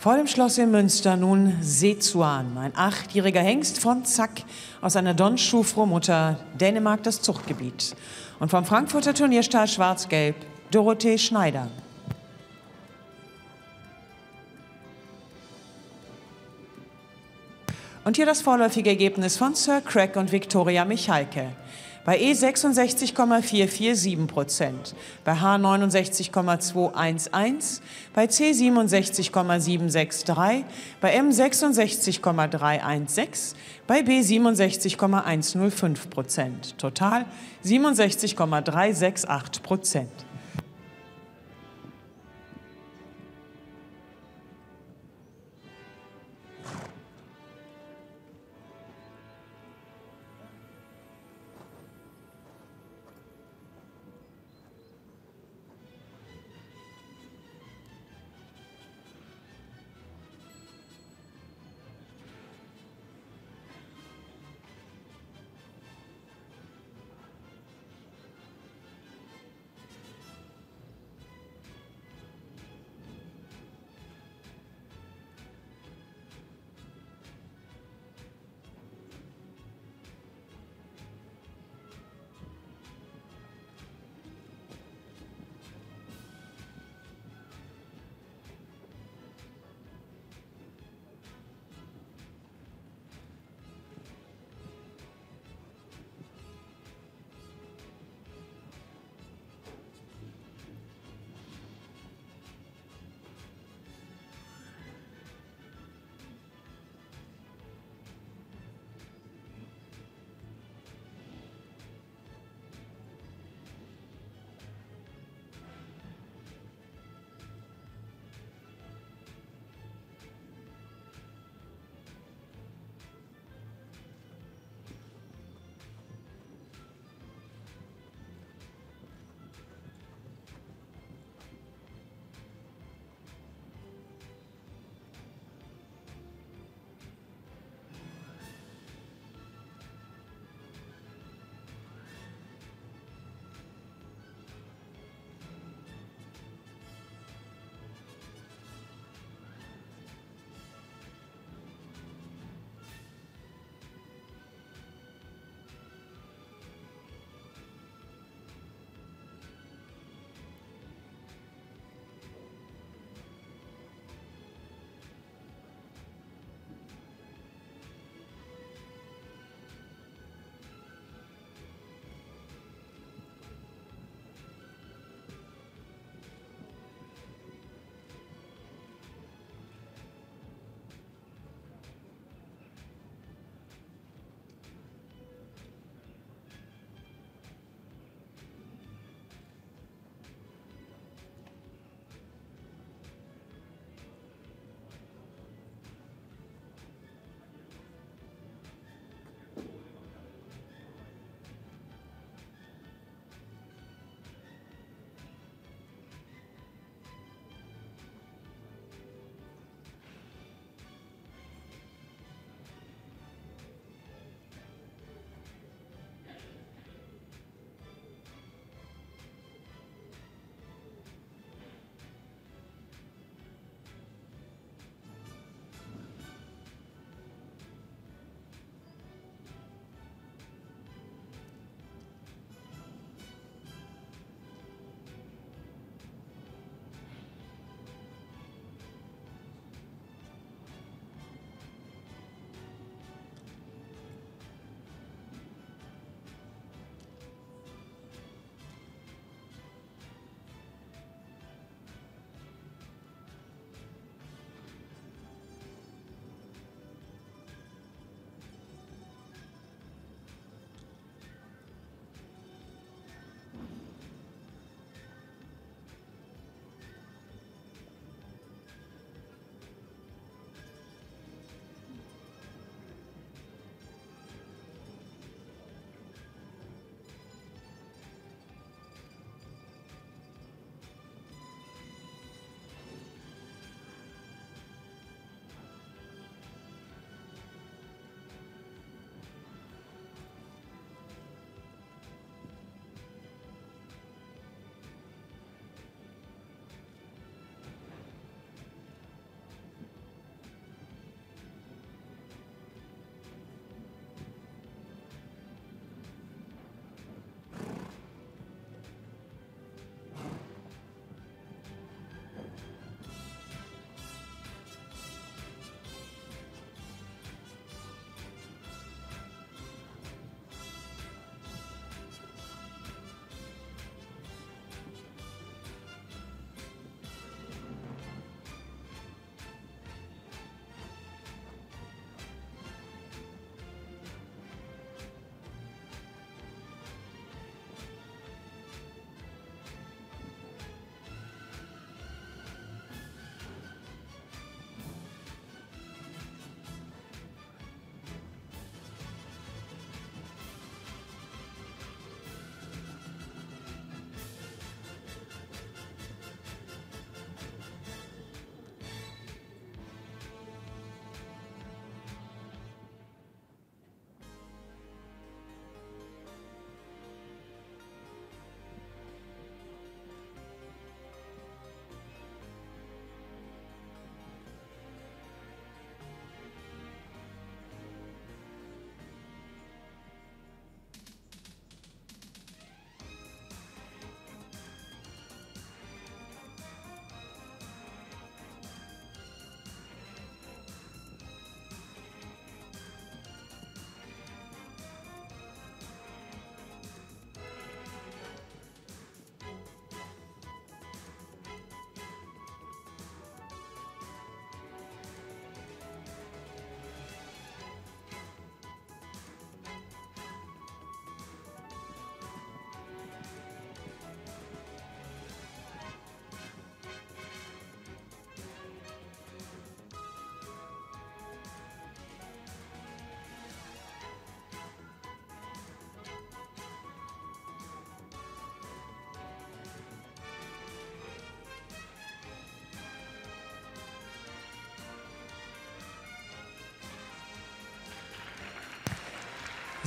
Vor dem Schloss in Münster nun Sezuan, ein achtjähriger Hengst von Zack aus einer Donschufro-Mutter, Dänemark das Zuchtgebiet. Und vom Frankfurter Turnierstall Schwarz-Gelb, Dorothee Schneider. Und hier das vorläufige Ergebnis von Sir Craig und Viktoria Michalke. Bei E 66,447 Prozent, bei H 69,211, bei C 67,763, bei M 66,316, bei B 67,105 Prozent. Total 67,368 Prozent.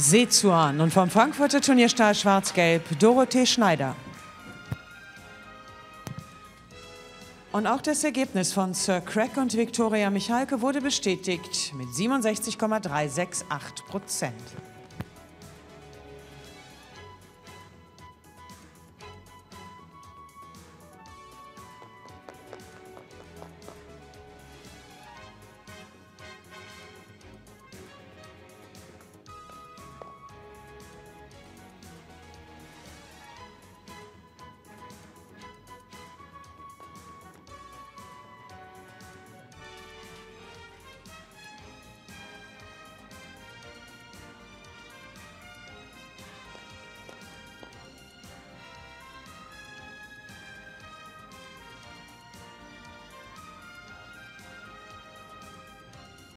Sezuan und vom Frankfurter Turnierstahl Schwarz-Gelb Dorothee Schneider. Und auch das Ergebnis von Sir Craig und Viktoria Michalke wurde bestätigt mit 67,368 Prozent.